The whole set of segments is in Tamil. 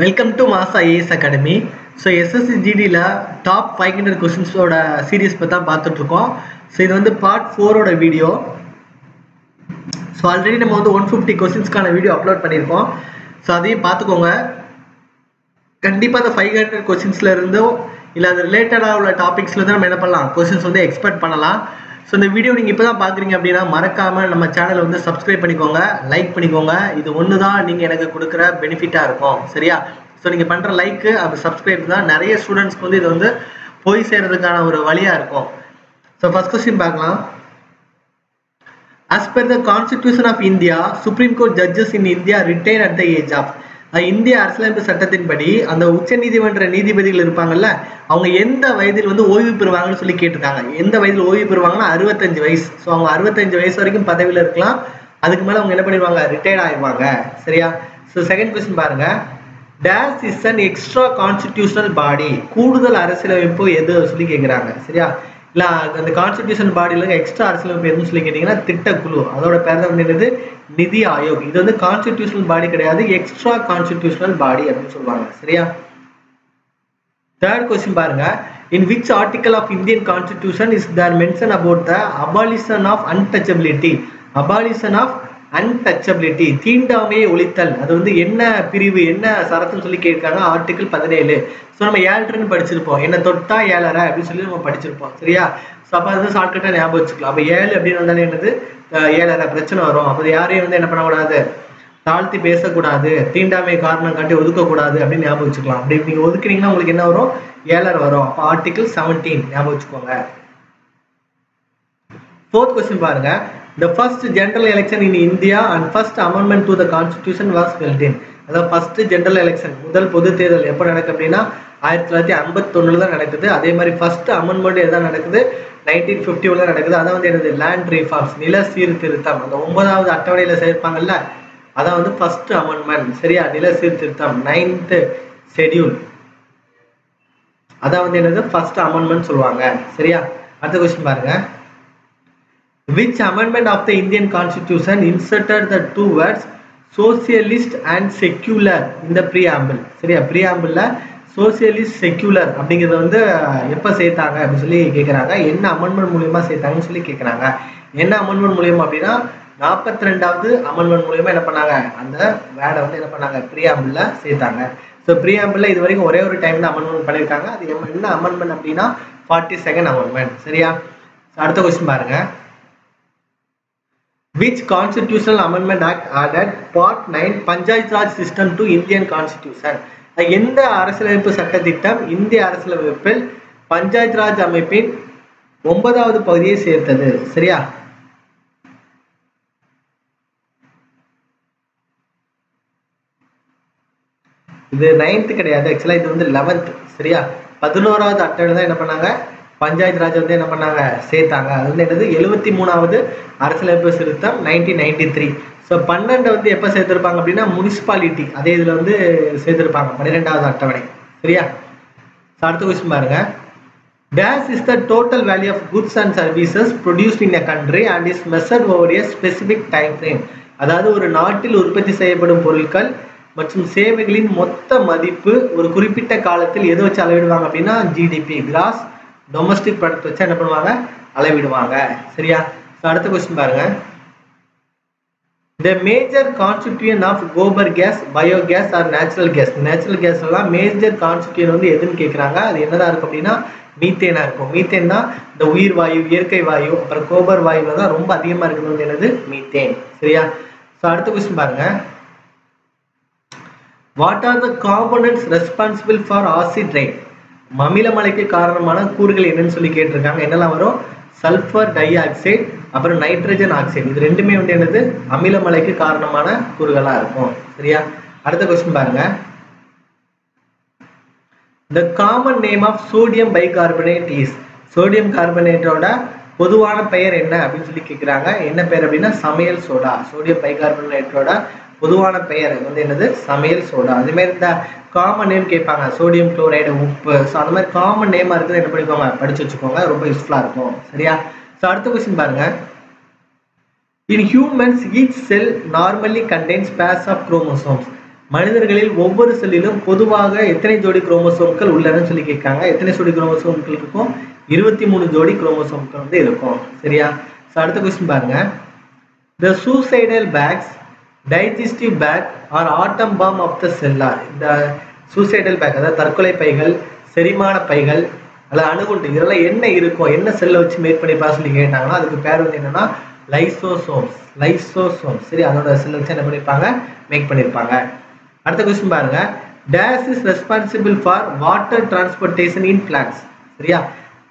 Welcome to Mass IAS academy so SSC ஜிடியில் top five hundred கொஸ்டின்ஸோட சீரீஸ் பற்றி தான் பார்த்துட்ருக்கோம். ஸோ இது வந்து பார்ட் ஃபோரோட வீடியோ ஸோ ஆல்ரெடி நம்ம வந்து ஒன் ஃபிஃப்டி கொஸ்டின்ஸ்க்கான வீடியோ அப்லோட் பண்ணியிருக்கோம். ஸோ அதையும் பார்த்துக்கோங்க. கண்டிப்பாக அந்த ஃபைவ் ஹண்ட்ரட் கொஸ்டின்ஸில் இருந்தோ இல்லை அது ரிலேட்டடாக உள்ள டாபிக்ஸில் தான் நம்ம என்ன பண்ணலாம்? கொஸ்டின்ஸ் வந்து எக்ஸ்பெக்ட் பண்ணலாம். ஸோ இந்த வீடியோ நீங்கள் இப்போ தான் பார்க்குறீங்க அப்படின்னா மறக்காமல் நம்ம சேனலை வந்து சப்ஸ்கிரைப் பண்ணிக்கோங்க லைக் பண்ணிக்கோங்க. இது ஒன்று தான் நீங்கள் எனக்கு கொடுக்குற பெனிஃபிட்டாக இருக்கும். சரியா? ஸோ நீங்கள் பண்ணுற லைக்கு அப்படி சப்ஸ்கிரைப் தான் நிறைய ஸ்டூடெண்ட்ஸ்க்கு வந்து இது வந்து போய் சேர்றதுக்கான ஒரு வழியாக இருக்கும். ஸோ ஃபர்ஸ்ட் கொஸ்டின் பார்க்கலாம். As per the Constitution of India, Supreme Court judges in India retire at the age of இந்திய அரசியலமைப்பு சட்டத்தின்படி அந்த உச்ச நீதிமன்ற நீதிபதிகள் இருப்பாங்கல்ல அவங்க எந்த வயதில் வந்து ஓய்வு பெறுவாங்கன்னு சொல்லி கேட்டிருக்காங்க. எந்த வயதில் ஓய்வு பெறுவாங்கன்னா அறுபத்தஞ்சு வயசு. ஸோ அவங்க அறுபத்தஞ்சு வயசு வரைக்கும் பதவியில் இருக்கலாம். அதுக்கு மேலே அவங்க என்ன பண்ணிடுவாங்க? ரிட்டையர்ட் ஆயிடுவாங்க. சரியா? ஸோ செகண்ட் கொஸ்டின் பாருங்க. This is an extra constitutional body கூடுதல் அரசியலமைப்பு எது? சொல்லி கேட்குறாங்க சரியா? இல்லை அந்த கான்ஸ்டியூஷன் பாடியில் எக்ஸ்ட்ரா அரசியலமைப்பு எதுன்னு சொல்லி கேட்டிங்கன்னா திட்டக்குழு. அதோட பேர் தான் வந்து என்னது? நிதி ஆயோக். இது வந்து கான்ஸ்டியூஷனல் பாடி கிடையாது எக்ஸ்ட்ரா கான்ஸ்டியூஷனல் பாடி அப்படின்னு சொல்லுவாங்க. சரியா? தேர்ட் கொஸ்டின் பாருங்க. In which article of Indian constitution is there mention about the abolition of untouchability abolition of untouchability தீண்டாமையை ஒழித்தல். அது வந்து என்ன பிரிவு என்ன சரத்துன்னு சொல்லி கேட்காங்க ஆர்டிகல் பதினேழு. ஸோ நம்ம ஏழரைன்னு படிச்சிருப்போம். என்ன தொட்டா ஏழரை அப்படின்னு சொல்லி நம்ம படிச்சிருப்போம். சரியா? ஸோ அப்போ அது ஷார்ட்கட்டாக ஞாபகம் வச்சுக்கலாம். அப்போ ஏழு அப்படின்னு வந்தாலே என்னது? ஏழரை பிரச்சனை வரும். அப்போ யாரையும் வந்து என்ன பண்ணக்கூடாது? தாழ்த்தி பேசக்கூடாது. தீண்டாமை காரணம் காட்டி ஒதுக்கக்கூடாது அப்படின்னு ஞாபகம் வச்சுக்கலாம். அப்படி நீங்கள் ஒதுக்குனீங்கன்னா உங்களுக்கு என்ன வரும்? ஏழரை வரும். அப்போ ஆர்டிகிள் செவன்டீன் ஞாபகம் வச்சுக்கோங்க. ஃபோர்த் கொஸ்டின் பாருங்க. The first general election in India and first amendment to the constitution was held அதாவது ஃபர்ஸ்ட் ஜென்ரல் எலெக்ஷன் முதல் பொது தேர்தல் எப்போ நடக்கு அப்படின்னா ஆயிரத்தி தொள்ளாயிரத்தி ஐம்பத்தொன்னில் தான் நடக்குது. அதே மாதிரி ஃபர்ஸ்ட் அமெண்ட்மெண்ட் எதாவது நடக்குது. நைன்டீன் ஃபிஃப்டி ஒன்ல நடக்குது. அதான் வந்து என்னது லேண்ட் ரீஃபார்ம்ஸ் நில சீர்திருத்தம். அந்த ஒன்பதாவது அட்டவணையில் சேர்ப்பாங்கல்ல அதான் வந்து ஃபர்ஸ்ட் அமெண்ட்மெண்ட் சரியா? நில சீர்திருத்தம் நைன்த் ஷெட்யூல் அதான் வந்து என்னது ஃபர்ஸ்ட் அமெண்ட்மெண்ட் சொல்லுவாங்க. சரியா? அடுத்த கொஸ்டின் பாருங்க. Which amendment of the Indian constitution inserted the two words socialist and secular in the preamble? சரியா? preamble சோசியலிஸ்ட் செக்யூலர் அப்படிங்கிறத வந்து எப்போ சேர்த்தாங்க அப்படின்னு சொல்லி கேட்குறாங்க என்ன அமெண்ட்மெண்ட் மூலியமா சேர்த்தாங்கன்னு சொல்லி கேட்குறாங்க என்ன அமெண்ட்மெண்ட் மூலியமா அப்படின்னா நாற்பத்தி ரெண்டாவது அமெண்ட்மெண்ட் மூலியமா என்ன பண்ணாங்க? அந்த வேர்டை வந்து என்ன பண்ணாங்க? ப்ரியாம்பிளில் சேர்த்தாங்க. ஸோ ப்ரியாம்பிளில் இது வரைக்கும் ஒரே ஒரு டைம் தான் அமெண்ட்மெண்ட் பண்ணியிருக்காங்க. அது என்ன அமெண்ட்மெண்ட் அப்படின்னா ஃபார்ட்டி செகண்ட் அமெண்ட்மெண்ட் சரியா? அடுத்த கொஸ்டின் பாருங்க. Which constitutional amendment act added part 9 panchayat Raj system to indian constitution? எந்த அரசியலமைப்பு சட்டத்திட்டம் இந்திய அரசியலமைப்பில் பஞ்சாயத் ராஜ் அமைப்பின் ஒன்பதாவது பகுதியை சேர்த்தது. சரியா? இது நைன்த் கிடையாது. ஆக்சுவலா இது வந்து லெவன்த் சரியா? பதினோராவது அட்டவணை தான் என்ன பண்ணாங்க? பஞ்சாயத்து ராஜ் வந்து என்ன பண்ணாங்க? சேர்த்தாங்க. அது வந்து என்னது? எழுபத்தி மூணாவது அரசியலமைப்பு திருத்தம் நைன்டீன் நைன்டி த்ரீ ஸோ பன்னெண்டை வந்து எப்போ சேர்த்துருப்பாங்க அப்படின்னா முனிசிபாலிட்டி அதே இதில் வந்து சேர்த்துருப்பாங்க. பன்னிரெண்டாவது அட்டவணை. சரியா? So, அடுத்த கொஸ்டின் பாருங்க. This is the total value of goods and services produced in a country and is measured over a specific time frame அதாவது ஒரு நாட்டில் உற்பத்தி செய்யப்படும் பொருட்கள் மற்றும் சேவைகளின் மொத்த மதிப்பு ஒரு குறிப்பிட்ட காலத்தில் எதை வச்சு அளவிடுவாங்க அப்படின்னா ஜிடிபி கிராஸ் டொமஸ்டிக் ப்ராடக்ட் வச்சு என்ன பண்ணுவாங்க? அளவிடுவாங்க. சரியா? ஸோ அடுத்த கொஸ்டின் பாருங்க. The major constituent of gobar gas biogas or natural gas natural gas எல்லாம் மேஜர் கான்ஸ்டியூன் வந்து எதுன்னு கேட்குறாங்க அது என்னதான் இருக்கும் அப்படின்னா மீத்தேனா இருக்கும். மீத்தேன் தான் இந்த உயிர் வாயு இயற்கை வாயு அப்புறம் கோபர் வாயுல தான் ரொம்ப அதிகமாக இருக்கிறது வந்து என்னது? மீத்தேன் சரியா? ஸோ அடுத்த கொஸ்டின் பாருங்க. What are the components responsible for acid rain மமிலமலைக்கு காரணமான கூறுகள் என்னன்னு சொல்லி கேட்டிருக்காங்க. என்னெல்லாம் வரும்? சல்ஃபர் டை ஆக்சைடு அப்புறம் நைட்ரஜன் ஆக்சைடு இது ரெண்டுமே வந்து என்னது? அமிலமலைக்கு காரணமான கூறுகளா இருக்கும். சரியா? அடுத்த கொஸ்டின் பாருங்க. The common name of sodium bicarbonate is sodium கார்பனேட்டோட பொதுவான பெயர் என்ன அப்படின்னு சொல்லி கேட்குறாங்க என்ன பெயர் அப்படின்னா? சமையல் சோடா. சோடியம் பைகார்பனேட்டோட பொதுவான பெயர் வந்து என்னது? சமையல் சோடா. அது மாதிரி இந்த காமன் நேம் கேட்பாங்க. சோடியம் குளோரைடு உப்பு. ஸோ அந்த மாதிரி காமன் நேமாக இருக்குது என்ன பண்ணிக்கோங்க? படிச்சு வச்சுக்கோங்க. ரொம்ப யூஸ்ஃபுல்லாக இருக்கும். சரியா? ஸோ அடுத்த கொஸ்டின் பாருங்க. In humans each cell normally contains pairs of chromosomes மனிதர்களில் ஒவ்வொரு செல்லிலும் பொதுவாக எத்தனை ஜோடி குரோமோசோம்கள் உள்ளதுன்னு சொல்லி கேட்காங்க. எத்தனை ஜோடி குரோமோசோம்கள் இருக்கும்? இருபத்தி மூணு ஜோடி குரோமோசோம்கள் வந்து இருக்கும். சரியா? ஸோ அடுத்த கொஸ்டின் பாருங்க. The suicidal bags digestive bag are atom bomb of the cellar இந்த சூசைடல் பேக் அதாவது தற்கொலை பைகள் செரிமான பைகள் அல்லது அணுகுண்டு இதெல்லாம் என்ன இருக்கும் என்ன செல்லை வச்சு மேட் பண்ணிப்பா சொல்லி கேட்டாங்கன்னா அதுக்கு பேர் வந்து என்னன்னா லைசோசோம்ஸ் லைசோசோம்ஸ் சரி அதோட செல்லை வச்சு என்ன பண்ணியிருப்பாங்க மேக் பண்ணியிருப்பாங்க அடுத்த கொஸ்டின் பாருங்க. This is responsible for water transportation in plants சரியா?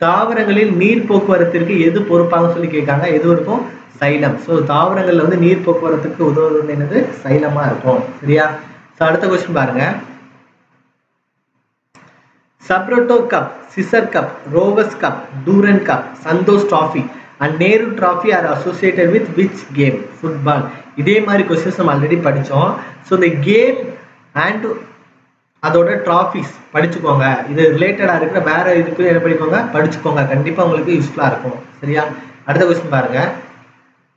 தாவரங்களில் நீர் போக்குவரத்திற்கு எது பொறுப்பாக சொல்லி கேட்காங்க எது இருக்கும்? சைலம். ஸோ தாவரங்கள்ல வந்து நீர் போக்குவரத்துக்கு உதவுவது என்னது? சைலமா இருக்கும். சரியா? ஸோ அடுத்த கொஸ்டின் பாருங்க. Subroto cup scissor cup rovers cup Durand cup Santosh trophy and Nehru trophy are associated with which game football இதே மாதிரி கொஸ்டின்ஸ் நம்ம ஆல்ரெடி படித்தோம் ஸோ இந்த கேம் அண்ட் அதோட ட்ராஃபிஸ் படிச்சுக்கோங்க. இது ரிலேட்டடாக இருக்கிற வேற இதுக்கு என்ன படிக்கோங்க படிச்சுக்கோங்க. கண்டிப்பாக உங்களுக்கு யூஸ்ஃபுல்லாக இருக்கும். சரியா? அடுத்த கொஸ்டின் பாருங்க.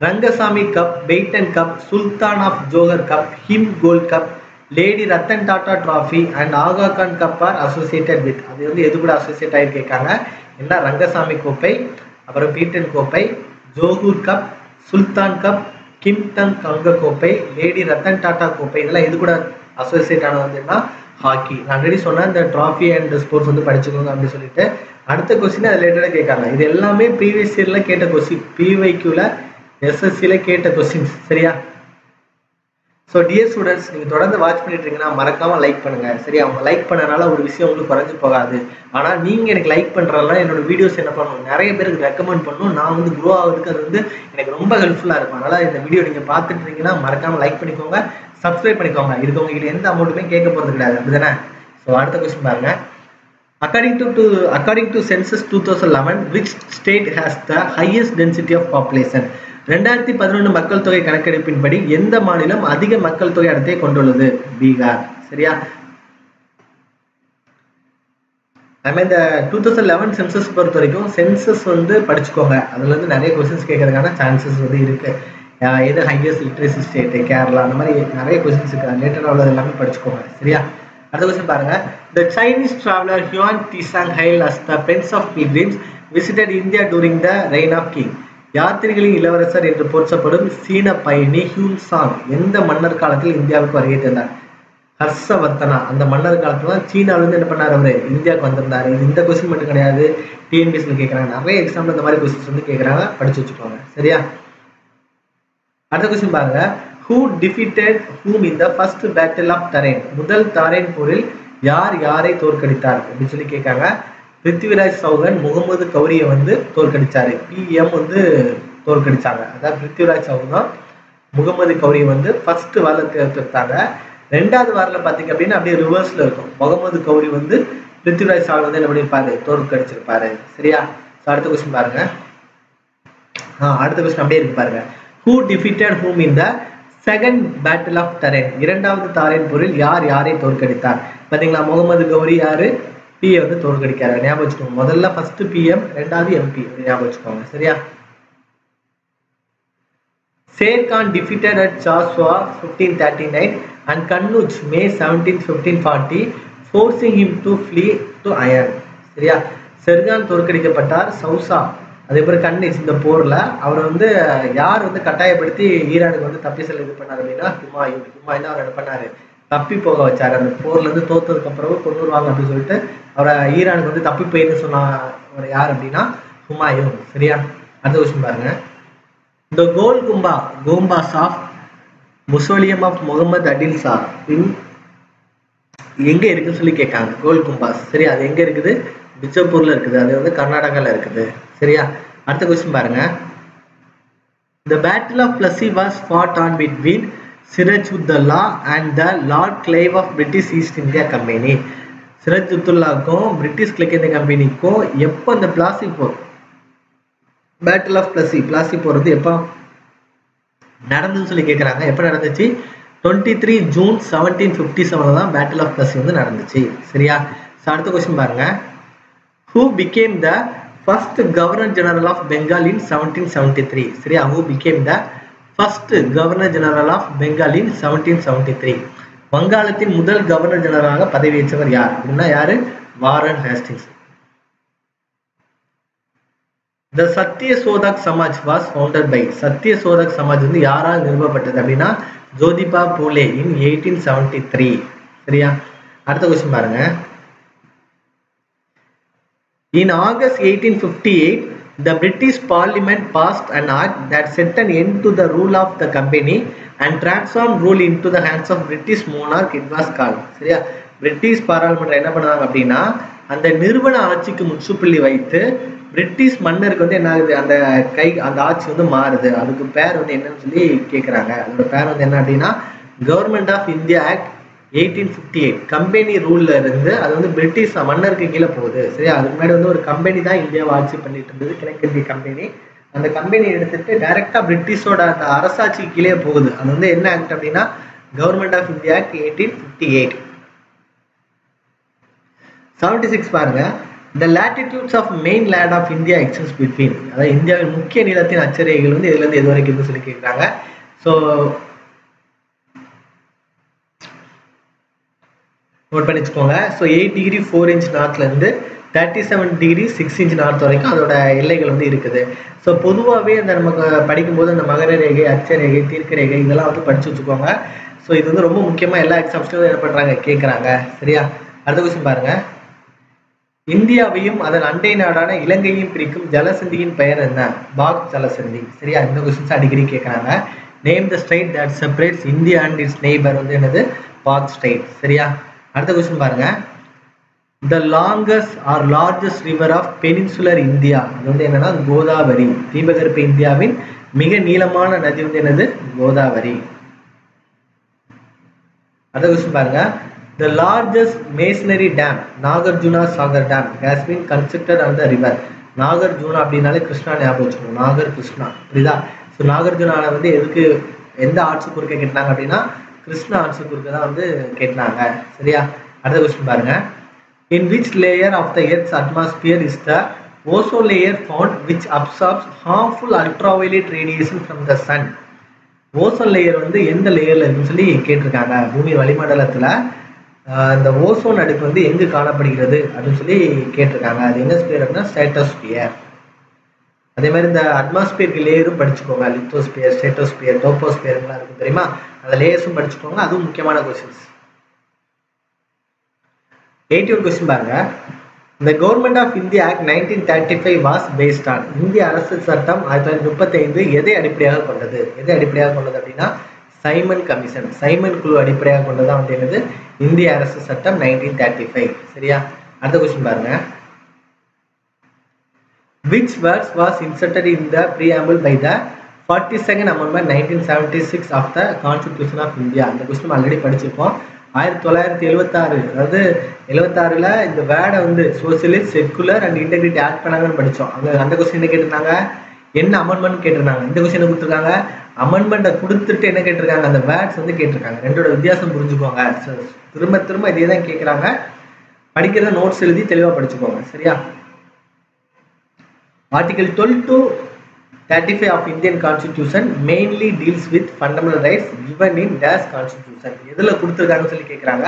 Rangaswamy cup Beighton cup Sultan of Johor cup him gold cup lady Ratan Tata trophy and Aga Khan cup are associated with அது வந்து எது கூட அசோசியேட் ஆகிருக்காங்க என்ன? ரங்கசாமி கோப்பை அப்புறம் பீட்டன் கோப்பை ஜோகூர் கப் சுல்தான் கப் கிம் தங் கங்க கோப்பை லேடி ரத்தன் டாடா கோப்பை. இதெல்லாம் எது கூட அசோசியேட் ஆனது வந்துன்னா ஹாக்கி. நான் ஆல்ரெடி சொன்னேன் இந்த ட்ராஃபி அண்ட் ஸ்போர்ட்ஸ் வந்து படிச்சுக்கோங்க அப்படின்னு சொல்லிட்டு. அடுத்த கொஸ்டின் அது ரிலேட்டடாக கேட்காங்க இது எல்லாமே ப்ரீவியஸ் இயரில் கேட்ட கொஸ்டின் பிவைக்யூல எஸ்எஸ்சியில் கேட்ட கொஸ்டின்ஸ் சரியா? ஸோ டியர் ஸ்டூடெண்ட்ஸ் நீங்கள் தொடர்ந்து வாட்ச் பண்ணிட்டு இருக்கீங்கன்னா மறக்காமல் லைக் பண்ணுங்கள் சரி அவங்க லைக் பண்ணனால ஒரு விஷயம் உங்களுக்கு குறைஞ்சு போகாது. ஆனால் நீங்கள் எனக்கு லைக் பண்ணுறதுனால என்னோட வீடியோஸ் என்ன பண்ணணும் நிறைய பேருக்கு ரெக்கமெண்ட் பண்ணணும் நான் வந்து க்ரோ ஆகுறதுக்கு அது வந்து எனக்கு ரொம்ப ஹெல்ப்ஃபுல்லாக இருக்கும். அதனால் இந்த வீடியோ நீங்கள் பார்த்துட்டு இருக்கீங்கன்னா மறக்காமல் லைக் பண்ணிக்கோங்க. சப்ஸ்கிரைப் பண்ணிக்கோங்க. இதுக்கு உங்ககிட்ட எந்த அமௌண்ட்டுமே கேட்க போகிறது கிடையாது. அப்படிதானே ஸோ அடுத்த கொஸ்டின் பாருங்க. According to to according to census two thousand eleven which state has the highest density of population ரெண்டாயிரத்தி பதினொன்று மக்கள் தொகை கணக்கெடுப்பின்படி எந்த மாநிலம் அதிக மக்கள் தொகை அடர்த்தியை கொண்டுள்ளது? பீகார். சரியா? நம்ம இந்த டூ தௌசண்ட் லெவன் சென்சஸ் பொறுத்த வரைக்கும் சென்சஸ் வந்து படிச்சுக்கோங்க. அதுல இருந்து நிறைய கொஸ்டின்ஸ் கேட்கறதுக்கான சான்சஸ் வந்து இருக்கு. எது ஹையஸ்ட் லிட்ரேசி ஸ்டேட் கேரளா அந்த மாதிரி நிறைய கொஸ்டின்ஸ் இருக்கு. ரிலேட்டடாக உள்ளது எல்லாமே படிச்சுக்கோங்க. சரியா? அடுத்த கொஸ்டின் பாருங்க. The Chinese traveller Hiuen Tsang hail as the prince of pilgrims visited India during the reign of king யாத்திரிகளின் இளவரசர் என்று போற்றப்படும் சீன பயணி ஹியூன் சாங் எந்த மன்னர் காலத்தில் இந்தியாவுக்கு வருகை தந்தார்? ஹர்ஷவர்த்தனா அந்த மன்னர் காலத்துல தான் சீனால இருந்து என்ன பண்ணாரு அவரு? இந்தியாவுக்கு வந்திருந்தாரு. இந்த கொஸ்டின் மட்டும் கிடையாது. டிஎன்பிஎஸ்சில் கேட்குறாங்க நிறைய எக்ஸாம்பிள் இந்த மாதிரி கொஸ்டின்ஸ் வந்து கேட்குறாங்க படிச்சு வச்சுக்கோங்க. சரியா? அடுத்த கொஸ்டின் பாருங்க. Who defeated whom in the first battle of Tarain முதல் தரேன் போரில் யார் யாரை தோற்கடித்தார்? அப்படின்னு சொல்லி கேட்காங்க. பிருத்திவிராஜ் சௌகன் முகமது கௌரியை வந்து தோற்கடிச்சாரு. பிஎம் வந்து தோற்கடிச்சாங்க. அதாவது பிருத்திவிராஜ் சௌகன் முகமது கௌரியை வந்து ஃபர்ஸ்ட் வாரில் தேர்ந்தெடுத்தாங்க ரெண்டாவது வாரில் பார்த்தீங்க அப்படின்னா அப்படியே ரிவர்ஸ்ல இருக்கும். முகமது கௌரி வந்து பிருத்திவிராஜ் சௌகன் வந்து என்ன பண்ணியிருப்பாரு? தோற்கடிச்சிருப்பாரு. சரியா? ஸோ அடுத்த கொஸ்டின் பாருங்க. ஆ அடுத்த கொஸ்டின் அப்படியே இருக்கு பாருங்க. Who defeated whom in the second battle of Tarain இரண்டாவது தாரேன் போரில் யார் யாரை தோற்கடித்தார்? பார்த்தீங்களா? முகமது கௌரி யாரு? பிஏ வந்து தோற்கடிக்கிறார். ஞாபகம் வச்சுக்கோங்க. முதல்ல ஃபர்ஸ்ட் பிஎம் ரெண்டாவது எம்பி ஞாபகம் வச்சுக்கோங்க. சரியா? Sher Khan defeated at Chausa fifteen thirty nine and Kannauj May seventeen fifteen forty forcing him to flee to Iran சரியா? செர்கான் தோற்கடிக்கப்பட்டார். சவுசா அதே மாதிரி கன்னிஸ் இந்த போர்ல அவர் வந்து யார் வந்து கட்டாயப்படுத்தி ஈரானுக்கு வந்து தப்பி செல்ல இது பண்ணாரு அப்படின்னா ஹுமாயூன். தான் அவர் என்ன பண்ணாரு? தப்பி போக வச்சாரு. அந்த போர்ல இருந்து தோத்ததுக்கு அப்புறம் கொண்டு வருவாங்க அப்படின்னு சொல்லிட்டு அவரை ஈரானுக்கு வந்து தப்பி போயின்னு சொன்னா அவர் யார் அப்படின்னா ஹுமாயூன். சரியா? அடுத்த கொஸ்டின் பாருங்க. இந்த Gol Gumbaz of mausoleum of Mohammed Adil Shah in எங்க இருக்குன்னு சொல்லி கேட்காங்க. கோல் கும்பாஸ் சரி அது எங்க இருக்குது? பிஜப்பூர்ல இருக்குது அது வந்து கர்நாடகால இருக்குது. சரியா? அடுத்த கொஸ்டின் பாருங்க. The battle of Plassey was fought on between Sirajuddaulah and the lord Clive of British East India company சிரஜுத்துல்லாக்கும் British கிழக்கு இந்திய கம்பெனிக்கும் எப்போ அந்த பிளாசி போர் பேட்டில் ஆஃப் பிளஸி பிளாசி போர் வந்து எப்போ? நடந்துன்னு சொல்லி கேட்குறாங்க எப்போ நடந்துச்சு? Twenty three June seventeen fifty செவனில் தான் பேட்டில் ஆஃப் பிளஸி வந்து நடந்துச்சு. சரியா? ஸோ அடுத்த கொஸ்டின் பாருங்க. Who became the first governor general of Bengal in seventeen seventy three சரியா? Who became the first governor general of Bengal in seventeen seventy three வங்காளத்தின் முதல் கவர்னர் ஜெனரலாக பதவியேற்றவர் யார்? அப்படின்னா யாரு? Warren Hastings. The Satya Shodhak Samaj was founded by Satya Shodhak Samaj வந்து யாரால் நிறுவப்பட்டது அப்படின்னா Jyotiba Phule in eighteen seventy three சரியா? அடுத்த கொஸ்டின் பாருங்க. In August eighteen fifty British the British parliament passed that act that set an end to the rule of the company and into rule hands of the hands of British called call சரியா பிரிட்டிஷ் பாராளுமன்றம் என்ன பண்ணாங்க அப்படின்னா அந்த நிறுவன ஆட்சிக்கு முற்றுப்புள்ளி வைத்து பிரிட்டிஷ் மன்னருக்கு வந்து என்ன ஆகுது? அந்த கை அந்த ஆட்சி வந்து மாறுது. அதுக்கு பேர் வந்து என்னன்னு சொல்லி கேட்குறாங்க அதோட பேர் வந்து என்ன அப்படின்னா government of India act eighteen fifty eight company ரூல்ல இருந்து அது வந்து பிரிட்டிஷ் மன்னருக்கு கீழே போகுது. சரியா? அதுக்கு முன்னாடி வந்து ஒரு கம்பெனி தான் இந்தியாவை ஆட்சி பண்ணிட்டு இருந்தது கிழக்கிந்திய கம்பெனி. அந்த கம்பெனி எடுத்துட்டு டைரக்டா பிரிட்டிஷோட அந்த அரசாட்சிக்கு கீழே போகுது. அது வந்து என்ன ஆக்ட் அப்படின்னா government of India act eighteen fifty eight seventy six பாருங்க. The latitudes of mainland of India excess between அதாவது இந்தியாவின் முக்கிய நிலத்தின் அச்சரேகைகள் வந்து இதுல இருந்து எது வரைக்கும் சொல்லி கேட்குறாங்க ஸோ நோட் பண்ணி வச்சுக்கோங்க. So eight degree four inch நார்த்லேருந்து thirty seven degree six inch north வரைக்கும் அதோட எல்லைகள் வந்து இருக்குது. ஸோ பொதுவாகவே அந்த நமக்கு படிக்கும்போது அந்த மகர ரேகை அச்சரேகை தீர்க்க ரேகை இதெல்லாம் வந்து படித்து வச்சுக்கோங்க. ஸோ இது வந்து ரொம்ப முக்கியமாக எல்லா எக்ஸாம்ஸ்லையும் என்ன பண்ணுறாங்க கேட்குறாங்க சரியா? அடுத்த கொஸ்டின் பாருங்க. இந்தியாவையும் அதன் அண்டை நாடான இலங்கையும் பிரிக்கும் ஜலசந்தியின் பெயர் என்ன? பாக் ஜலசந்தி. சரியா? இந்த கொஸ்டின்ஸ் அடிக்கடி கேட்குறாங்க name the state that separates India and its neighbour வந்து என்னது? Palk strait. சரியா? அடுத்த கொஸ்டின் பாருங்க. The longest or largest river of peninsular India அது வந்து என்னன்னா கோதாவரி. தீபகற்ப இந்தியாவின் மிக நீளமான நதி வந்து என்னது? கோதாவரி. அடுத்த கொஸ்டின் பாருங்க. The largest masonry dam Nagarjuna Sagar dam has been constructed on the river Nagarjuna அப்படின்னாலே கிருஷ்ணா ஞாபகம் வச்சுக்கணும். நாகர் கிருஷ்ணா. புரியுதா? ஸோ நாகார்ஜுனால வந்து எதுக்கு எந்த ஆட்சி குறுக்க கேட்டாங்க அப்படின்னா கிருஷ்ணா ஆன்சர் கொடுக்க தான் வந்து கேட்டாங்க சரியா? அடுத்த கொஸ்டின் பாருங்க. In which layer of the earth's atmosphere is the ozone layer found which absorbs harmful ultraviolet radiation from the sun ozone layer வந்து எந்த லேயரில் இருக்குன்னு சொல்லி கேட்டிருக்காங்க. பூமி வளிமண்டலத்தில் இந்த ஓசோன் அடுக்கு வந்து எங்கு காணப்படுகிறது அப்படின்னு சொல்லி கேட்டிருக்காங்க. அது என்ன ஸ்பியர் அப்படின்னா ஸ்டேட்டஸ்பியர் அதே மாதிரி இந்த அட்மாஸ்பியருக்கு லேயரும் படிச்சுக்கோங்க. லித்தோஸ்பியர் ஸ்டேட்டோஸ்பியர் டோப்போஸ்பியர்லாம் இருக்கும் தெரியுமா? அந்த லேயர்ஸும் படிச்சுக்கோங்க. அதுவும் முக்கியமான கொஸ்டின்ஸ் எயிட்டி ஒன் கொஸ்டின் பாருங்க. இந்த government of India act nineteen thirty five was based on இந்திய அரசு சட்டம் ஆயிரத்தி தொள்ளாயிரத்தி முப்பத்தைந்து எதை அடிப்படையாக கொண்டது? எதை அடிப்படையாக கொண்டது அப்படின்னா சைமன் கமிஷன் சைமன் குழு அடிப்படையாக கொண்டதான் வந்து என்னது? இந்திய அரசு சட்டம் நைன்டீன் தேர்ட்டி ஃபைவ் சரியா? அடுத்த கொஸ்டின் பாருங்க. Which verse was inserted in the preamble by the 42nd amendment 1976 of the constitution of india? அந்த கொஸ்டின் ஆல்ரெடி படிச்சிருப்போம். ஆயிரத்தி தொள்ளாயிரத்தி எழுபத்தாறு அதாவது எழுவத்தாறுல இந்த வேர்டை வந்து socialist secular and integrity add பண்ணாங்கன்னு படிச்சோம். அங்க அந்த கொஸ்டின் என்ன கேட்டிருந்தாங்க? என்ன அமெண்ட்மெண்ட் கேட்டிருந்தாங்க? இந்த கொஸ்டின் கொடுத்துருக்காங்க? அமெண்ட்மெண்ட்டை கொடுத்துட்டு என்ன கேட்டிருக்காங்க? அந்த வேர்ட்ஸ் வந்து கேட்டிருக்காங்க. ரெண்டோட வித்தியாசம் புரிஞ்சுக்கோங்க. திரும்ப திரும்ப இதே தான் கேட்குறாங்க படிக்கிறத நோட்ஸ் எழுதி தெளிவாக படிச்சுக்கோங்க. சரியா? Article 12 to 35 of Indian Constitution mainly deals with fundamental rights given in dash constitution. எதுல கொடுத்துருக்காங்கன்னு சொல்லி கேட்குறாங்க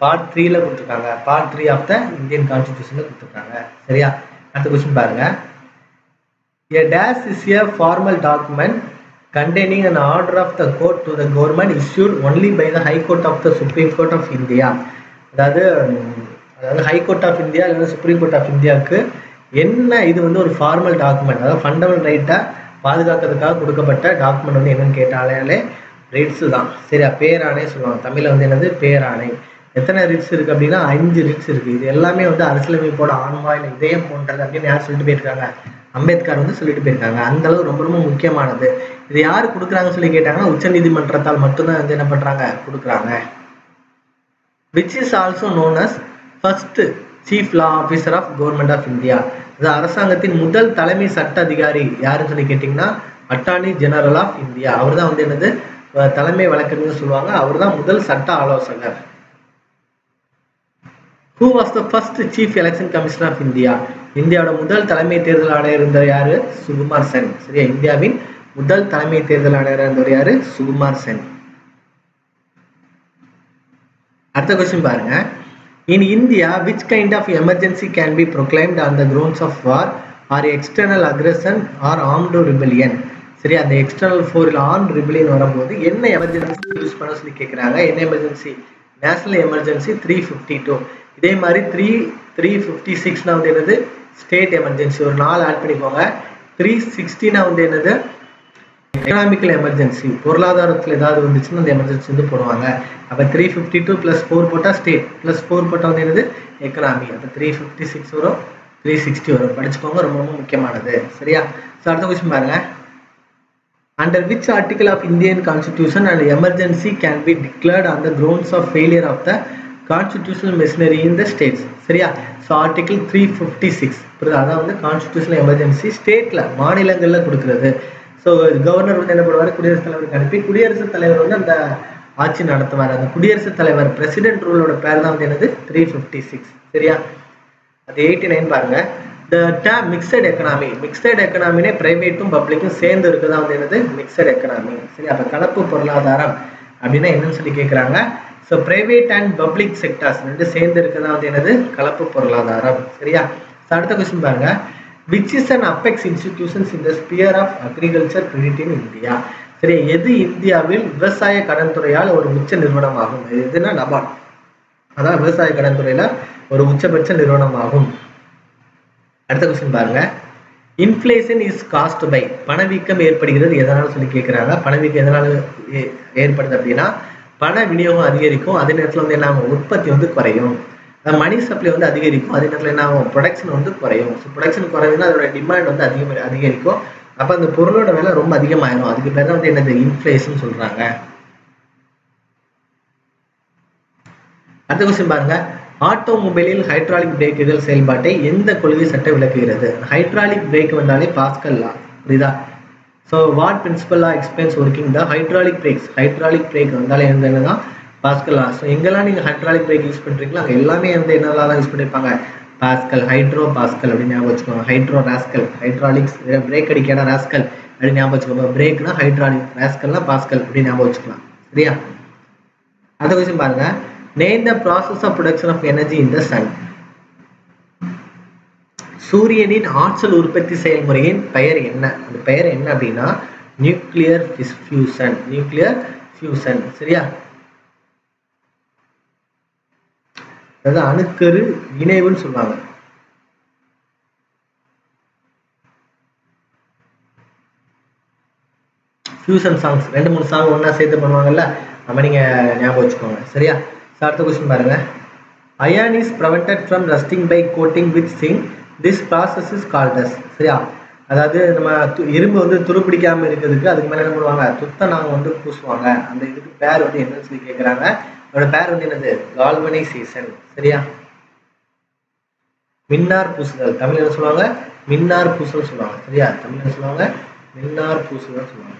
பார்ட் த்ரீல கொடுத்துருக்காங்க part three of the Indian கான்ஸ்டிடியூஷன்ல கொடுத்துருக்காங்க சரியா அடுத்த கொஸ்டின் பாருங்க A dash is a formal document containing an order of the court to the government issued only by the High Court of the Supreme Court of India. அதாவது உம், அதாவது ஹை கோர்ட் ஆஃப் இந்தியா இல்லைன்னா சுப்ரீம் கோர்ட் ஆஃப் இந்தியாவுக்கு என்ன இது வந்து ஒரு ஃபார்மல் டாக்குமெண்ட் அதாவது ஃபண்டமெண்டல் ரைட்டை பாதுகாக்கிறதுக்காக கொடுக்கப்பட்ட டாக்குமெண்ட் வந்து என்னன்னு கேட்டாலே ரிட்ஸ் தான். சரியா? பேராணை சொல்லுவாங்க. தமிழில் வந்து என்னது? பேராணை. எத்தனை ரிட்ஸ் இருக்குது அப்படின்னா அஞ்சு ரிட்ஸ் இருக்குது இது எல்லாமே வந்து அரசியலமைப்போட ஆன்மா இல்லை இதயம் போன்றது அப்படின்னு யார் சொல்லிட்டு போயிருக்காங்க? அம்பேத்கர் வந்து சொல்லிட்டு போயிருக்காங்க. அந்த அளவு ரொம்ப ரொம்ப முக்கியமானது. இது யார் கொடுக்குறாங்கன்னு சொல்லி கேட்டாங்கன்னா உச்சநீதிமன்றத்தால் மட்டும்தான் வந்து என்ன பண்றாங்க? கொடுக்குறாங்க. Which is also known as first chief law officer of government of India இது அரசாங்கத்தின் முதல் தலைமை சட்ட அதிகாரி யாருன்னு சொல்லி கேட்டிங்கன்னா அட்டார்னி ஜெனரல் ஆஃப் இந்தியா அவர் தான் வந்து என்னது தலைமை வழக்கறிஞர் சொல்லுவாங்க. அவர் தான் முதல் சட்ட ஆலோசகர். Who was the first chief election commissioner of India இந்தியாவோட முதல் தலைமை தேர்தல் ஆணையர் இருந்தவர் யாரு? சுகுமார் சென். சரியா? இந்தியாவின் முதல் தலைமை தேர்தல் ஆணையர் இருந்தவர் யாரு? சுகுமார் சென். அடுத்த கொஸ்டின் பாருங்க. In India which kind of emergency can be proclaimed on the grounds of war or external aggression or armed rebellion? சரி அந்த எக்ஸ்டர்னல் ஃபோரில் ஆர்ம் ரிபெலியன் வரும்போது என்ன எமர்ஜென்சி யூஸ் பண்ண சொல்லி கேட்குறாங்க என்ன emergency national emergency three fifty two இதே மாதிரி த்ரீ த்ரீ ஃபிஃப்டி சிக்ஸ்னா வந்து என்னது? ஸ்டேட் எமர்ஜென்சி ஒரு நாள் ஆட் பண்ணிக்கோங்க. த்ரீ சிக்ஸ்டினா வந்து என்னது? எக்கனாமிக்கல் எமர்ஜென்சி பொருளாதாரத்தில் ஏதாவது வந்துச்சுன்னா அந்த எமர்ஜென்சி வந்து போடுவாங்க. அப்போ three fifty two plus four போட்டால் ஸ்டேட் ப்ளஸ் ஃபோர் போட்டால் வந்து என்னது? எக்கனாமி அப்போ த்ரீ ஃபிஃப்டி சிக்ஸ் வரும் த்ரீ சிக்ஸ்டி வரும். படிச்சுக்கோங்க ரொம்ப ரொம்ப முக்கியமானது. சரியா? ஸோ அடுத்த கொஸ்டின் பாருங்க. Under which article of Indian constitution and emergency can be declared on the grounds of failure of the constitutional machinery in the states சரியா? So article three fifty six அதான் வந்து கான்ஸ்டியூஷனல் எமர்ஜென்சி ஸ்டேட்டில் மாநிலங்களில் கொடுக்குறது. ஸோ கவர்னர் வந்து என்ன பண்ணுவார்? குடியரசுத் தலைவருக்கு அனுப்பி குடியரசுத் தலைவர் வந்து அந்த ஆட்சி நடத்துவார். அந்த குடியரசுத் தலைவர் பிரசிடென்ட் ரூலோட பேர் தான் வந்து என்னது? த்ரீ ஃபிஃப்டி சிக்ஸ் சரியா? அது எயிட்டி நைன் பாருங்க the term mixed economy mixed எக்கனாமினே பிரைவேட்டும் பப்ளிக்கும் சேர்ந்து இருக்குதா வந்து என்னது? மிக்சட் எக்கனாமி சரி அப்போ கலப்பு பொருளாதாரம் அப்படின்னா என்னன்னு சொல்லி கேட்குறாங்க so private and public sectors ரெண்டு சேர்ந்து இருக்குதா வந்து என்னது? கலப்பு பொருளாதாரம். சரியா? ஸோ அடுத்த கொஸ்டின் பாருங்க. Which is and apex institutions in sphere of agriculture credit in India சரி எது இந்தியாவில் விவசாய கடன் துறையால் ஒரு உச்ச நிறுவனம் ஆகும் எதுனா நபார்ட் அதான் விவசாய கடன் துறையில ஒரு உச்சபட்ச நிறுவனம் ஆகும் அடுத்த கொஸ்டின் பாருங்க. இன்ஃப்ளேஷன் இஸ் காஸ்ட் பை பணவீக்கம் ஏற்படுகிறது. எதனால சொல்லி கேட்குறாங்க பணவீக்கம் எதனால ஏ- ஏற்படுது அப்படின்னா பண விநியோகம் அதிகரிக்கும். அதே நேரத்தில் வந்து என்ன உற்பத்தி வந்து குறையும். மணி சப்ளை வந்து அதிகரிக்கும். அதே நேரத்தில் என்ன ஆகும் ப்ரொடக்ஷன் வந்து குறையும். ஸோ ப்ரொடக்ஷன் குறையுதுன்னா அதோட டிமாண்ட் வந்து அதிகம் அதிகரிக்கும். அப்போ அந்த பொருளோட விலை ரொம்ப அதிகமாயிரும். அதுக்கு பேர் தான் வந்து என்னது? இன்ஃப்ளேஷன் சொல்கிறாங்க அடுத்த கொஸ்டின் பாருங்க. ஆட்டோமொபைலில் ஹைட்ராலிக் பிரேக்குகள் செயல்பாட்டை எந்த கொள்கை சட்டம் விளக்குகிறது? ஹைட்ராலிக் பிரேக் வந்தாலே பாஸ்கல்லா புரியுதா? So what principle of explains working the hydraulic brakes hydraulic brake வந்தாலே வந்து என்னன்னா பாஸ்கல் ஸோ எங்கெல்லாம் நீங்கள் ஹைட்ராலிக் பிரேக் யூஸ் பண்ணுறீங்களோ அங்கே எல்லாமே வந்து என்னெல்லாம் தான் யூஸ் பண்ணியிருப்பாங்க பாஸ்கல் ஹைட்ரோ பாஸ்கல் அப்படின்னு ஞாபகம் வச்சுக்கோங்க. ஹைட்ரோ ராஸ்கல் ஹைட்ராலிக்ஸ் பிரேக் அடிக்கான ராஸ்கல் அப்படின்னு ஞாபகம் வச்சுக்கோங்க. பிரேக்னா ஹைட்ராலிக் ராஸ்கல்னா பாஸ்கல் அப்படின்னு ஞாபகம் வச்சுக்கலாம். சரியா? அதை வச்சு பாருங்க. Name the process of production of energy in the sun சூரியனின் ஆற்றல் உற்பத்தி செயல்முறையின் பெயர் என்ன? அந்த பெயர் என்ன அப்படின்னா நியூக்ளியர் ஃபியூசன் நியூக்ளியர் ஃபியூசன் சரியா? அதாவது அணுக்கரு இணைவுன்னு சொல்லுவாங்க. ஃபியூசன் சாங்ஸ் ரெண்டு மூணு சாங் ஒன்றா சேர்த்து பண்ணுவாங்கல்ல நம்ம நீங்கள் ஞாபகம் வச்சுக்கோங்க. சரியா? So, அடுத்த கொஸ்டின் பாருங்க. Iron is prevented from rusting by coating with zinc this process is called சரியா? அதாவது நம்ம து- இரும்பு வந்து துருப்பிடிக்காமல் இருக்கிறதுக்கு அதுக்கு மேலே என்ன பண்ணுவாங்க? துத்தை நாங்கள் வந்து பூசுவாங்க. அந்த இதுக்கு பேர் வந்து என்னன்னு சொல்லி கேட்குறாங்க அதோட பேர் வந்து என்னது? கால்வனைசேஷன் சரியா? மின்னார் பூசுதல். தமிழ் என்ன சொல்லுவாங்க? மின்னார் பூசல் சொல்லுவாங்க. சரியா? தமிழ் என்ன சொல்லுவாங்க? மின்னார் பூசுதல் சொல்லுவாங்க.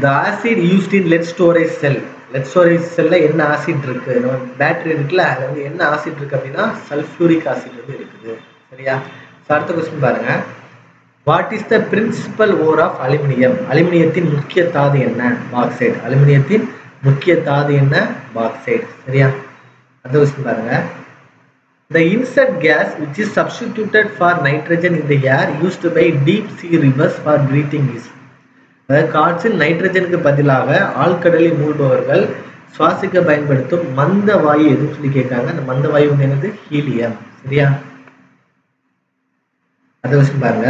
The acid used in lead storage cell. Lead storage செல்ல என்ன ஆசிட் இருக்கு? நம்ம பேட்டரி இருக்குல்ல அதுல வந்து என்ன ஆசிட் இருக்கு அப்படின்னா சல்ஃபியூரிக் ஆசிட் வந்து இருக்குது. சரியா? அடுத்த கொஸ்டின் பாருங்க. What is the principal ore of aluminium அலுமினியத்தின் முக்கிய தாது என்ன? பாக்சைட் அலுமினியத்தின் முக்கிய தாது என்ன? பாக்சைட் சரியா? அந்த கொஸ்டின் பாருங்க. The insert gas which is substituted for nitrogen in the air used by deep sea divers for breathing is அதாவது காற்றில் நைட்ரஜனுக்கு பதிலாக ஆழ்கடலில் மூழ்பவர்கள் சுவாசிக்க பயன்படுத்தும் மந்த வாயு எதுன்னு சொல்லி கேட்காங்க அந்த மந்த வாயு வந்து என்னது? ஹீலியம். சரியா? அதை வச்சு பாருங்க.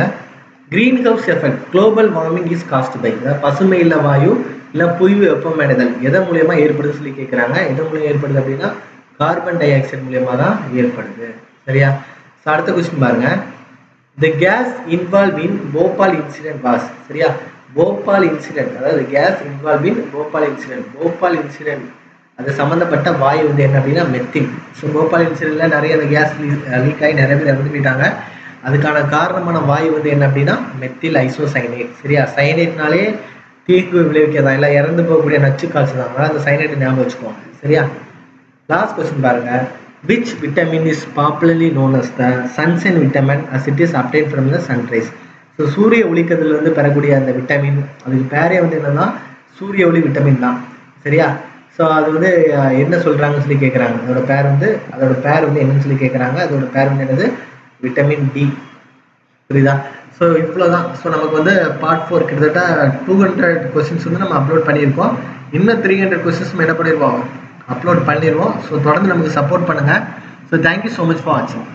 Greenhouse effect global warming is caused by பசுமை இல்ல வாயு இல்ல புய் வெப்பமடைதல் எதன் மூலியமா ஏற்படுது சொல்லி கேட்குறாங்க எதன் மூலியம் ஏற்படுது அப்படின்னா கார்பன் டை ஆக்சைடு மூலியமா தான் ஏற்படுது. சரியா? So, அடுத்த கொஸ்டின் பாருங்க. The gas involve in Bhopal incident was சரியா? போபால் இன்சிடென்ட் அதாவது gas involve in Bhopal incident Bhopal incident அது சம்மந்தப்பட்ட வாயு வந்து என்ன அப்படின்னா மெத்தின் ஸோ போபால் இன்சிடென்ட்ல நிறைய அந்த கேஸ் லீக் ஆகி நிறைய பேர் இறந்து போயிட்டாங்க அதுக்கான காரணமான வாயு வந்து என்ன அப்படின்னா மெத்தில் ஐசோசைனேட். சரியா? சைனேட்னாலே தீங்கு விளைவிக்கிறதா? இல்லை இறந்து போகக்கூடிய நச்சு காய்ச்சல் தான் அந்த சைனேட் ஞாபகம் வச்சுக்கோங்க. சரியா? லாஸ்ட் கொஸ்டின் பாருங்க. Which vitamin is popularly known as the sunshine vitamin as it is obtained from the sunrise so சூரிய சூரிய வந்து பெறக்கூடிய அந்த விட்டமின் அதுக்கு பேரே வந்து என்னன்னா சூரிய ஒளி விட்டமின் தான். சரியா? ஸோ அது வந்து என்ன சொல்கிறாங்கன்னு சொல்லி கேட்குறாங்க அதோட பேர் வந்து அதோட பேர் வந்து என்னன்னு சொல்லி கேட்குறாங்க அதோட பேர் வந்து என்னது? விட்டமின் டி புரியுதா? ஸோ இவ்வளோதான் ஸோ நமக்கு வந்து பார்ட் ஃபோர் கிட்டத்தட்ட டூ ஹண்ட்ரட் கொஸ்டின்ஸ் வந்து நம்ம அப்லோட் பண்ணியிருக்கோம். இன்னும் த்ரீ ஹண்ட்ரட் கொஸ்டின்ஸ் நம்ம என்ன பண்ணிடுவோம் அப்லோட் பண்ணிடுவோம் ஸோ தொடர்ந்து நமக்கு சப்போர்ட் பண்ணுங்கள் so thank you so much for வாட்சிங்